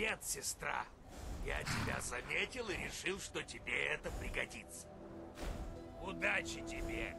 Привет, сестра. Я тебя заметил и решил, что тебе это пригодится. Удачи тебе.